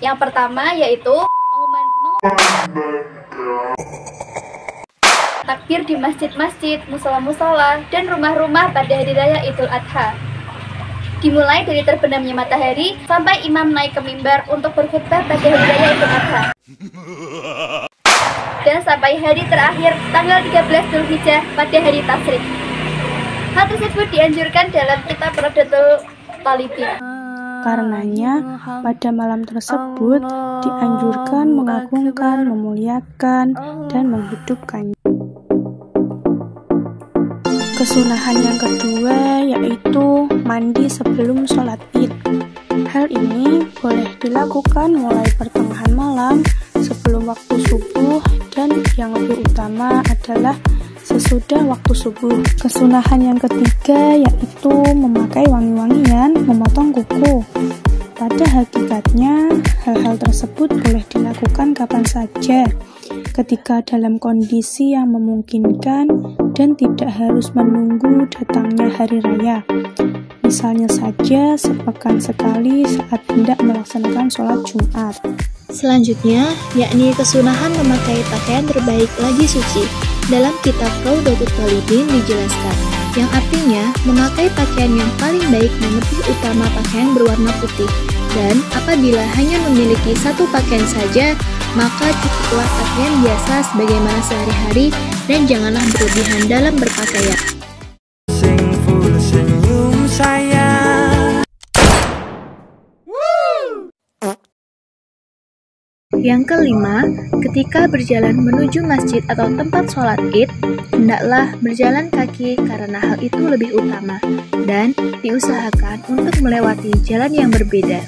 Yang pertama yaitu takbir di masjid-masjid, musola-musola, dan rumah-rumah pada hari raya Idul Adha. Dimulai dari terbenamnya matahari sampai imam naik ke mimbar untuk berkhutbah pada hari raya Idul Adha. Dan sampai hari terakhir tanggal 13 Zulhijjah pada hari Tasrik. Hal tersebut dianjurkan dalam kitab Rodatul Talibin. Karenanya, pada malam tersebut dianjurkan mengagungkan, memuliakan, dan menghidupkannya. Kesunahan yang kedua yaitu mandi sebelum sholat id. Hal ini boleh dilakukan mulai pertengahan malam sebelum waktu subuh dan yang lebih utama adalah sesudah waktu subuh. Kesunahan yang ketiga yaitu memakai kuku. Pada hakikatnya, hal-hal tersebut boleh dilakukan kapan saja, ketika dalam kondisi yang memungkinkan dan tidak harus menunggu datangnya hari raya. Misalnya saja sepekan sekali saat hendak melaksanakan sholat Jumat. Selanjutnya, yakni kesunahan memakai pakaian terbaik lagi suci. Dalam kitab Raudatul Talibin dijelaskan, yang artinya memakai pakaian yang paling baik dan lebih utama pakaian berwarna putih. Dan apabila hanya memiliki satu pakaian saja, maka cukuplah pakaian biasa sebagaimana sehari-hari dan janganlah berlebihan dalam berpakaian. Yang kelima, ketika berjalan menuju masjid atau tempat sholat id, hendaklah berjalan kaki karena hal itu lebih utama dan diusahakan untuk melewati jalan yang berbeda.